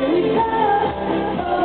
We love.